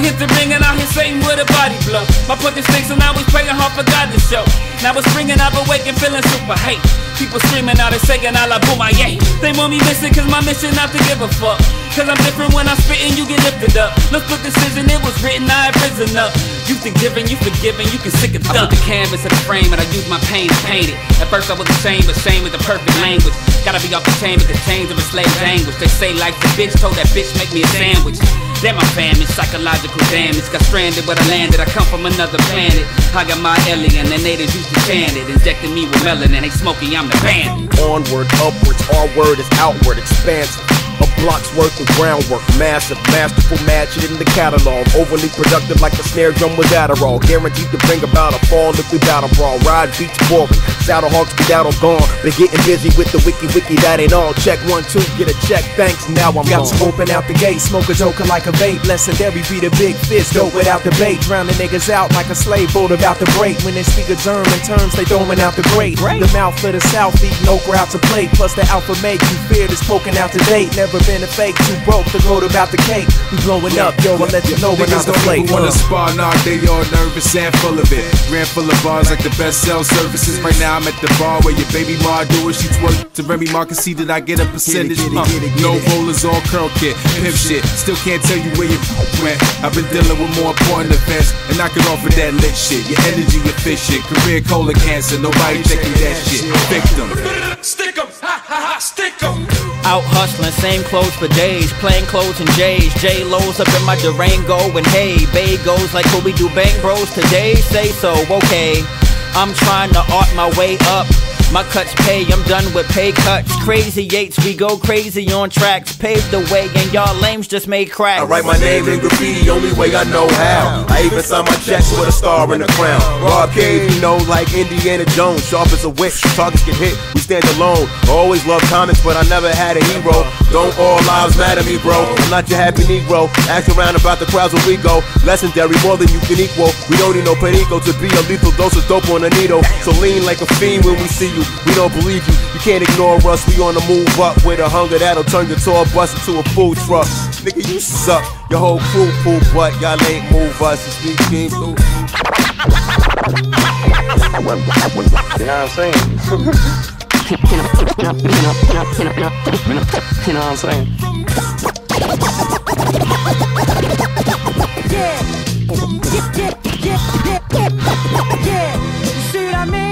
hit the ring and I hit Satan with a body blow. My pocket stinks and I was praying hard for God to show. Now it's spring and I've awakened feeling super hate. People screaming out and saying I la boom my yay. They want me missing cause my mission not to give a fuck. Cause I'm different when I'm spitting, you get lifted up. Look for decision, it was written, I have risen up. You think forgiven, you forgiven, you can sick it I put the canvas in the frame and I use my pain to paint it. At first I was ashamed, but shame is the perfect language. Gotta be off the chain with the chains of a slave's anguish. They say like the bitch told that bitch make me a sandwich. Damn my family, psychological damage. Got stranded, but I landed. I come from another planet. I got my alien, and natives used to chant it. Injecting me with melanin, they smoky, I'm the bandit. Onward, upwards, our word is outward, expansive. A block's worth of groundwork, massive, masterful, match it in the catalog. Overly productive like the snare drum was Adderall. Guaranteed to bring about a fall if we battle brawl. Ride beats boring, saddle hawks be out on gone. Been getting busy with the wiki wiki, that ain't all. Check one, two, get a check, thanks, now I'm Got gone. to open out the gate, smoke a joker like a vape. Legendary be the big fist, dope without debate. Drowning niggas out like a slave boat about to break. When they speak of German terms, they throwing out the great. The mouth for the south, eating okra out to plate. Plus the alpha make you fear that's poking out to date. Never been a fake, too broke to go about the cake. We blowing up, yo, I'll let you know when I'm Niggas the don't plate. even wanna Uh. spar, nah, they all nervous and full of it. Ran full of bars like the best cell services. Right now I'm at the bar where your baby ma do it. She twerk to Remy Ma can see that I get a percentage. get it, Uh, get it, get no it. rollers, all curl kit, pimp shit. Still can't tell you where you went. I've been dealing with more important events, and I can offer that lit shit. Your energy efficient, career colon cancer, nobody checking that shit. Victim. Stick 'em, ha ha ha, stick 'em. Out hustling, same clothes for days, plain clothes and J's. J Lo's up in my Durango, and hey, Bay goes like what we do, bang bros today. Say so, okay. I'm trying to art my way up. My cuts pay, I'm done with pay cuts. Crazy Yates, we go crazy on tracks. Pave the way, and y'all lames just made cracks. I write my name in graffiti, only way I know how. I even sign my checks with a star and a crown. Rob Cage, you know, like Indiana Jones, sharp as a whip. Targets get hit, we stand alone. Always love comics, but I never had a hero. Don't all lives matter me, bro. I'm not your happy Negro. Ask around about the crowds where we go. Legendary, more than you can equal. We don't need no perico to be a lethal dose of dope on a needle. So lean like a fiend when we see you. We don't believe you. You can't ignore us. We on the move up with a hunger that'll turn your tour bus into a food truck. Nigga, you suck. Your whole crew pool butt. Y'all ain't move us. It's we came through. You know what I'm saying? you know what I'm saying? Yeah. Yeah, yeah, yeah, yeah, yeah. You see what I mean?